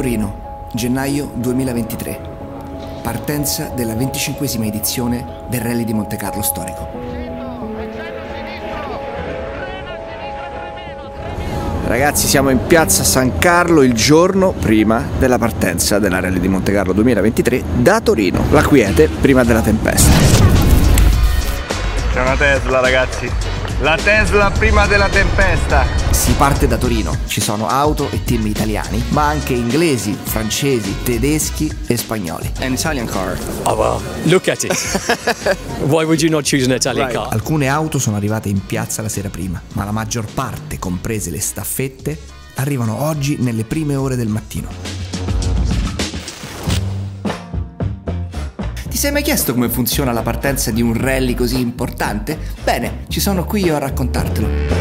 Torino, gennaio 2023. Partenza della 25esima edizione del Rally di Monte Carlo storico. Ragazzi, siamo in piazza San Carlo il giorno prima della partenza della Rally di Monte Carlo 2023 da Torino. La quiete prima della tempesta. C'è una Tesla, ragazzi. La Tesla prima della tempesta. Si parte da Torino, ci sono auto e team italiani, ma anche inglesi, francesi, tedeschi e spagnoli. An Italian car. Oh well, look at it. Why would you not choose an Italian Right. car? Alcune auto sono arrivate in piazza la sera prima, ma la maggior parte, comprese le staffette, arrivano oggi nelle prime ore del mattino. Ti sei mai chiesto come funziona la partenza di un rally così importante? Bene, ci sono qui io a raccontartelo.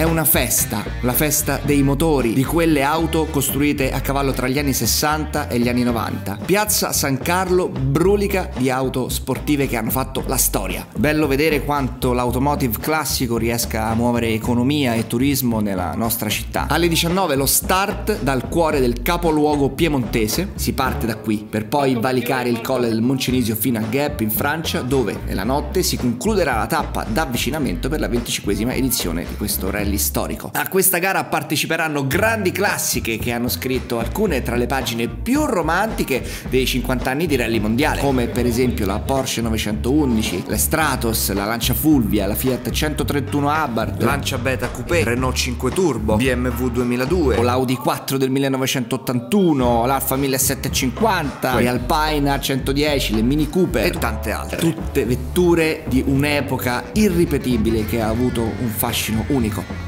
È una festa, la festa dei motori, di quelle auto costruite a cavallo tra gli anni 60 e gli anni 90. Piazza San Carlo brulica di auto sportive che hanno fatto la storia. Bello vedere quanto l'automotive classico riesca a muovere economia e turismo nella nostra città. Alle 19 lo start dal cuore del capoluogo piemontese, si parte da qui per poi valicare il colle del Moncenisio fino a Gap in Francia dove nella notte si concluderà la tappa d'avvicinamento per la 25esima edizione di questo rally storico. A questa gara parteciperanno grandi classiche che hanno scritto alcune tra le pagine più romantiche dei 50 anni di rally mondiale, come per esempio la Porsche 911, la Stratos, la Lancia Fulvia, la Fiat 131 Abarth, Lancia Beta Coupé, Renault 5 Turbo, BMW 2002, o l'Audi 4 del 1981, l'Alfa 1750, le Alpine A110, le Mini Cooper e tante altre. Tutte vetture di un'epoca irripetibile che ha avuto un fascino unico.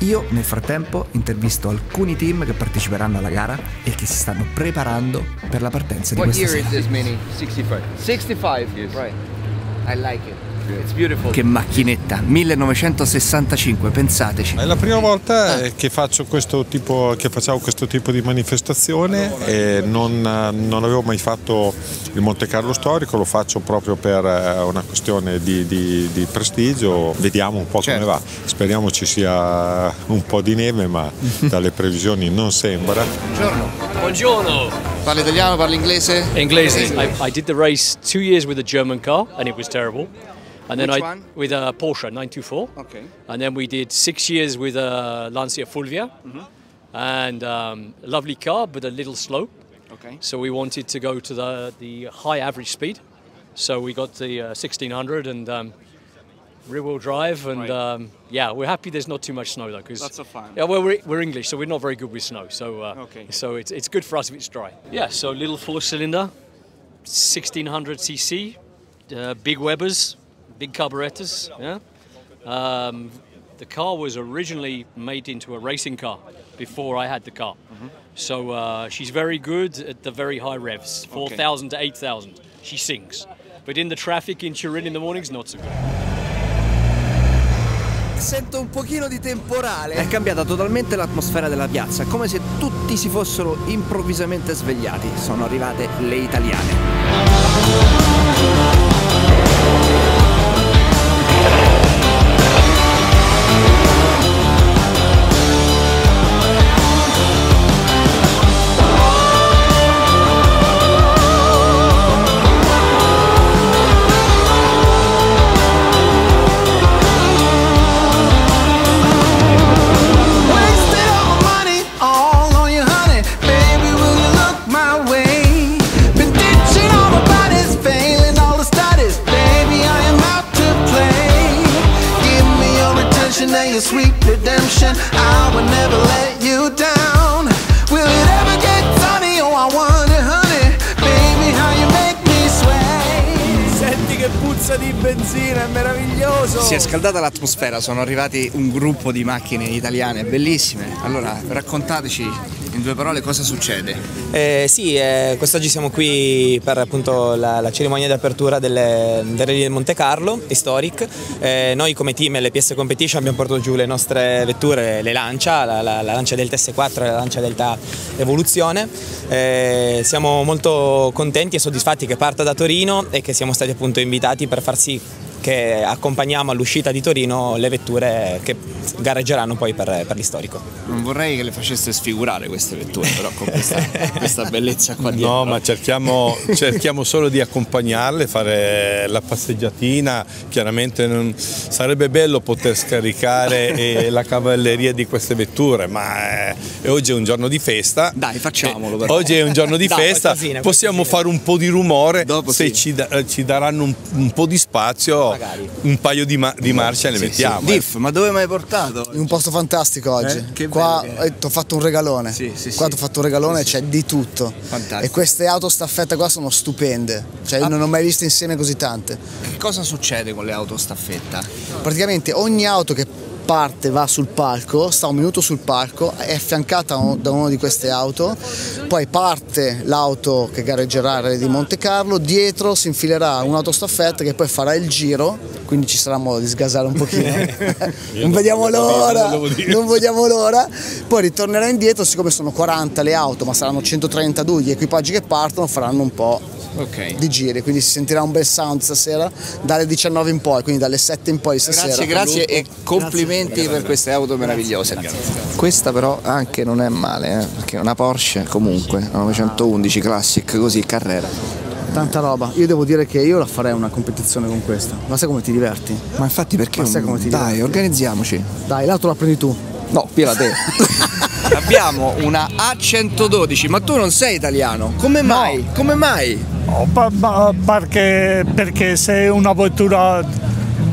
Io nel frattempo intervisto alcuni team che parteciperanno alla gara e che si stanno preparando per la partenza di What questa year is sera. this Mini? 65. 65? Right. I like it. Che macchinetta, 1965, pensateci. È la prima volta eh, che, faccio questo tipo, che facciamo questo tipo di manifestazione e non, non avevo mai fatto il Monte Carlo storico, lo faccio proprio per eh, una questione di, di- di prestigio, vediamo un po' Certo. come va, speriamo ci sia un po' di neve ma dalle previsioni non sembra. Buongiorno. Parli italiano, parli inglese? Inglese. I, I did the race two years with a German car, and it was terrible. And then Which I one? with a Porsche 924. Ok. And then we did six years with a Lancia Fulvia, and um, lovely car, but a little slow. Ok. So we wanted to go to the the high average speed. So we got the uh, 1600 and um, rear wheel drive, and um, yeah, we're happy there's not too much snow though, because Lots of fun. Yeah, well, we're, we're English, so we're not very good with snow. So uh, Okay. so it's it's good for us if it's dry. Yeah, so little four cylinder, 1600 cc, uh, big Webers, big carburetors. Yeah. Um, the car was originally made into a racing car before I had the car. So uh, she's very good at the very high revs, 4,000 to 8,000. She sings. But in the traffic in Turin in the mornings, not so good. Sento un pochino di temporale. È cambiata totalmente l'atmosfera della piazza, come se tutti si fossero improvvisamente svegliati. Sono arrivate le italiane. Di benzina, è meraviglioso! Si è scaldata l'atmosfera, sono arrivati un gruppo di macchine italiane bellissime. Allora, raccontateci in due parole cosa succede. Eh, sì, eh, quest'oggi siamo qui per appunto la, la cerimonia di apertura del Rally del Monte Carlo, Historic. Eh, noi come team LPS Competition abbiamo portato giù le nostre vetture, le Lancia, la, la- la Lancia Delta S4 e la Lancia Delta Evoluzione. Eh, siamo molto contenti e soddisfatti che parta da Torino e che siamo stati appunto invitati per far sì che accompagniamo all'uscita di Torino le vetture che gareggeranno poi per, per l'istorico. Non vorrei che le faceste sfigurare queste vetture, però con questa, questa bellezza qua dietro. No, ma cerchiamo, cerchiamo solo di accompagnarle, fare la passeggiatina. Chiaramente non- sarebbe bello poter scaricare eh, la cavalleria di queste vetture, ma eh, oggi è un giorno di festa. Dai, facciamolo. Eh, però. Oggi è un giorno di Dai, festa, qualcosina, possiamo qualcosina. fare un po' di rumore Dopo se sì. ci, da- eh, ci daranno un, un po' di spazio, Magari. un paio di, ma- di marce le mettiamo. eh. Diff, ma dove mi hai portato? In un posto fantastico oggi. Eh? Che Qua ti ho fatto un regalone. Sì, sì, Qua sì. ti ho fatto un regalone, c'è di tutto. Fantastico. E queste auto staffetta qua sono stupende. Cioè, io non ho mai viste insieme così tante. Che cosa succede con le auto staffetta? Praticamente ogni auto che parte, va sul palco, sta un minuto sul palco, è affiancata da una di queste auto, poi parte l'auto che gareggerà Rally di Monte Carlo, dietro si infilerà un'autostaffetta che poi farà il giro, quindi ci sarà modo di sgasare un pochino. non vediamo l'ora, non vediamo l'ora, poi ritornerà indietro, siccome sono 40 le auto, ma saranno 132 gli equipaggi che partono, faranno un po' Ok. di giri, quindi si sentirà un bel sound stasera dalle 19 in poi, quindi dalle 7 in poi stasera. Grazie, grazie e complimenti per queste auto meravigliose. Questa però anche non è male, eh, perché è una Porsche comunque, 911 Classic, così, Carrera. Tanta roba. Io devo dire che io la farei una competizione con questa. Ma sai come ti diverti? Ma infatti perché Ma sai come ti Dai, diverti? organizziamoci. Dai, l'auto la prendi tu. No, pila te. Abbiamo una A112, ma tu non sei italiano. Come mai? Come mai? Oh, perché, perché se è una vettura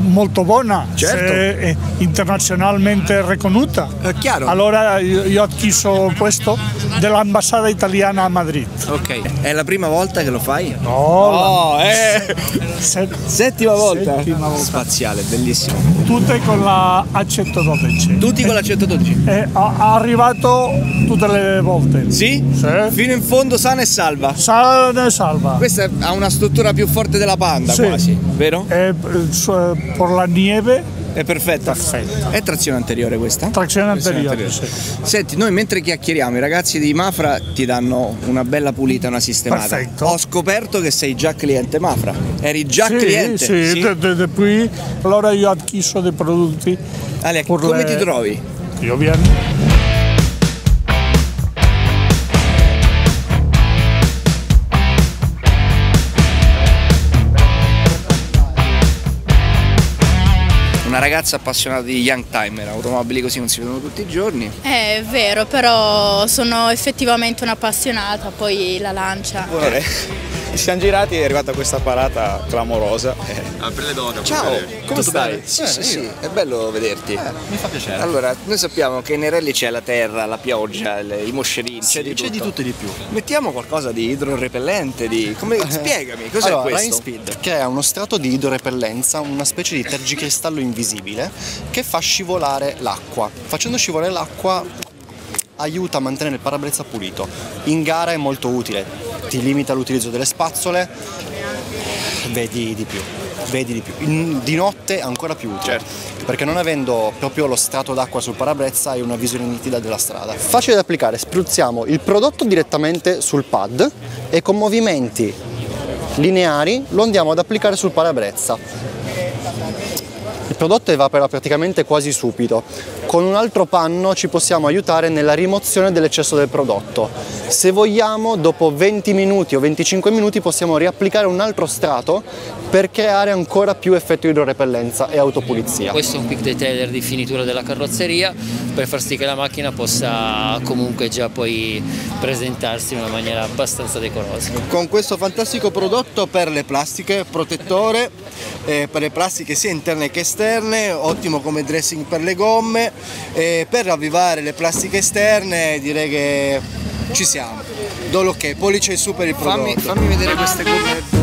molto buona, Certo. è internazionalmente riconosciuta. È chiaro. Allora io, io ho acquisto questo dell'ambasciata italiana a Madrid. Ok. È la prima volta che lo fai? No, Oh, eh! la- se- Settima volta. Settima volta. Spaziale, bellissimo. tutte con la A112. Tutti con la 112? È arrivato tutte le volte. Sì? Sì. Fino in fondo sana e salva. Sana e salva. Questa è- ha una struttura più forte della Panda Sì. quasi, vero? E, eh, su- por la nieve, È perfetta. Perfetta. È trazione anteriore questa? trazione anteriore. sì. Senti, noi mentre chiacchieriamo, i ragazzi di Mafra ti danno una bella pulita, una sistemata. Perfetto. Ho scoperto che sei già cliente Mafra. Eri già sì, cliente? Sì, de- de- depuis allora io ho acquisto dei prodotti. Ale, come le- ti trovi? Io bien. Una ragazza appassionata di Young Timer, automobili così non si vedono tutti i giorni. È vero, però sono effettivamente un'appassionata, poi la lancia. Ci siamo girati e è arrivata questa parata clamorosa. Ciao, come stai? bene? Sì, sì, sì, è bello vederti. Mi fa piacere. Allora, noi sappiamo che nei rally c'è la terra, la pioggia, le- i moscerini, c'è di tutto. c'è di tutto e di più. Mettiamo qualcosa di idrorepellente, di... Come... spiegami, cos'è allora, questo? Line Speed, che è uno strato di idrorepellenza, una specie di tergicristallo invisibile che fa scivolare l'acqua. Facendo scivolare l'acqua aiuta a mantenere il parabrezza pulito. In gara è molto utile, ti limita l'utilizzo delle spazzole, vedi di più, vedi di più. In- di notte ancora più utile. Perché non avendo proprio lo strato d'acqua sul parabrezza hai una visione nitida della strada. Facile da applicare, spruzziamo il prodotto direttamente sul pad e con movimenti lineari lo andiamo ad applicare sul parabrezza. Prodotto evapora praticamente quasi subito. Con un altro panno ci possiamo aiutare nella rimozione dell'eccesso del prodotto. Se vogliamo, dopo 20 minuti o 25 minuti possiamo riapplicare un altro strato per creare ancora più effetto idrorepellenza e autopulizia. Questo è un quick detailer di finitura della carrozzeria per far sì che la macchina possa comunque già poi presentarsi in una maniera abbastanza decorosa. Con questo fantastico prodotto per le plastiche, protettore eh, per le plastiche sia interne che esterne, ottimo come dressing per le gomme, e per ravvivare le plastiche esterne direi che ci siamo. Do l'ok, pollice in su per il prodotto. Fammi, fammi vedere queste gomme.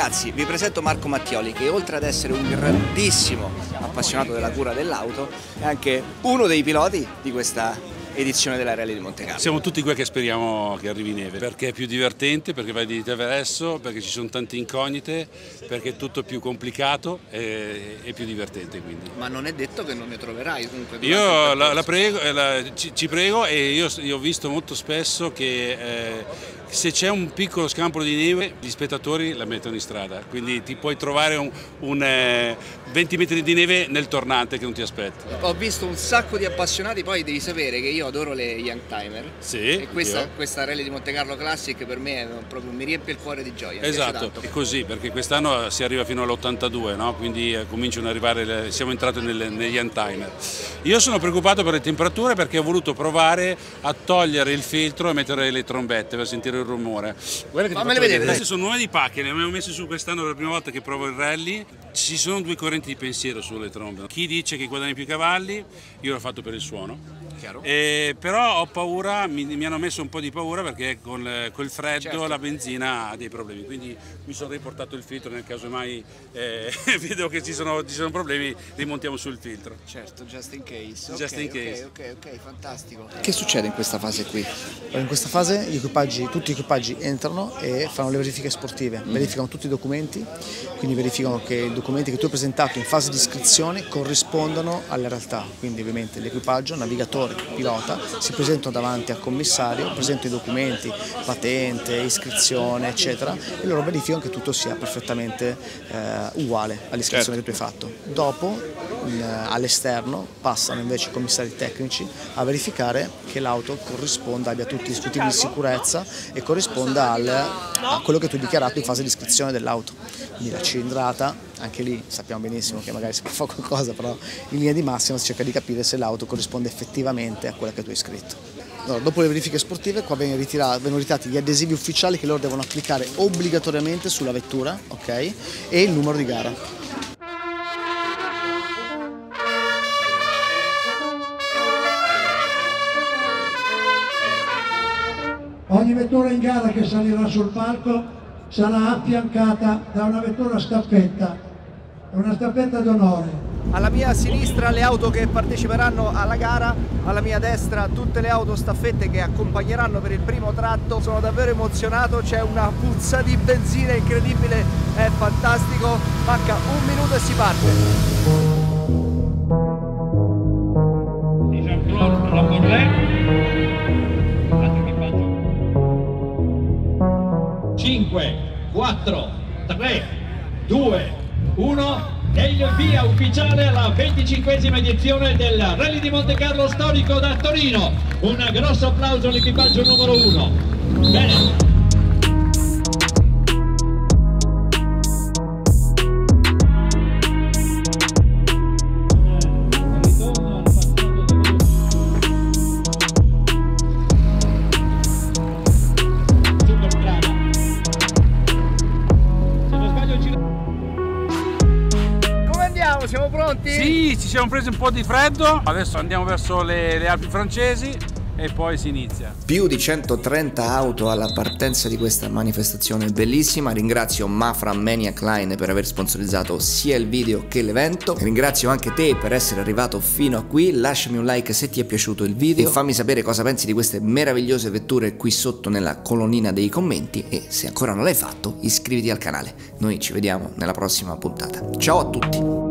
Ragazzi, vi presento Marco Mattioli che oltre ad essere un grandissimo appassionato della cura dell'auto è anche uno dei piloti di questa edizione della Rally di Monte Carlo. Siamo tutti qua che speriamo che arrivi neve, perché è più divertente, perché vai di traverso, perché ci sono tante incognite, perché è tutto più complicato e, e più divertente quindi. Ma non è detto che non ne troverai comunque. Io la, la prego, eh, la- ci, ci prego e io, io ho visto molto spesso che eh, se c'è un piccolo scampolo di neve gli spettatori la mettono in strada, quindi ti puoi trovare un, un eh, 20 metri di neve nel tornante che non ti aspetti. Ho visto un sacco di appassionati, poi devi sapere che io adoro le Young Timer. Sì, E questa, questa rally di Monte Carlo Classic per me proprio, mi riempie il cuore di gioia. Esatto, è così perché quest'anno si arriva fino all'82, no? quindi eh, cominciano ad arrivare, le- siamo entrati nelle- negli untimer. Io sono preoccupato per le temperature perché ho voluto provare a togliere il filtro e mettere le trombette per sentire il rumore. Guarda che ti Fammele vedere, Queste sono nuove di pacche, ne abbiamo messe su quest'anno per la prima volta che provo il rally. Ci sono due correnti di pensiero sulle trombe. Chi dice che guadagni più cavalli, io l'ho fatto per il suono. Eh, però ho paura, mi, mi hanno messo un po' di paura perché con eh, col freddo Certo. la benzina ha dei problemi, quindi mi sono riportato il filtro nel caso mai eh, vedo che ci sono, ci sono problemi, rimontiamo sul filtro. Certo, just in case. Just Ok, in case. Ok, ok, fantastico. Che succede in questa fase qui? In questa fase gli equipaggi, tutti gli equipaggi entrano e fanno le verifiche sportive, verificano tutti i documenti, quindi verificano che i documenti che tu hai presentato in fase di iscrizione corrispondono alla realtà, quindi ovviamente l'equipaggio, navigatore, pilota si presentano davanti al commissario, presentano i documenti, patente, iscrizione eccetera e loro verificano che tutto sia perfettamente eh, uguale all'iscrizione che tu hai fatto. Dopo all'esterno passano invece i commissari tecnici a verificare che l'auto corrisponda, abbia tutti i dispositivi di sicurezza e corrisponda al- a quello che tu hai dichiarato in fase di iscrizione dell'auto. Quindi la cilindrata, anche lì sappiamo benissimo che magari si può fare qualcosa, però in linea di massima si cerca di capire se l'auto corrisponde effettivamente a quella che tu hai scritto. Allora, dopo le verifiche sportive qua vengono, ritira- vengono ritirati gli adesivi ufficiali che loro devono applicare obbligatoriamente sulla vettura ok? e il numero di gara. Ogni vettura in gara che salirà sul palco sarà affiancata da una vettura staffetta, una staffetta d'onore. Alla mia sinistra le auto che parteciperanno alla gara, alla mia destra tutte le auto staffette che accompagneranno per il primo tratto. Sono davvero emozionato, c'è una puzza di benzina incredibile, è fantastico. Manca un minuto e si parte. 5, 4, 3, 2, 1 e il via ufficiale alla 25esima edizione del Rally di Monte Carlo storico da Torino. Un grosso applauso all'equipaggio numero 1. Bene. Ci siamo presi un po' di freddo, adesso andiamo verso le, le Alpi francesi e poi si inizia. Più di 130 auto alla partenza di questa manifestazione bellissima. Ringrazio Mafra Maniac Line per aver sponsorizzato sia il video che l'evento. Ringrazio anche te per essere arrivato fino a qui. Lasciami un like se ti è piaciuto il video e fammi sapere cosa pensi di queste meravigliose vetture qui sotto nella colonnina dei commenti e se ancora non l'hai fatto iscriviti al canale. Noi ci vediamo nella prossima puntata. Ciao a tutti!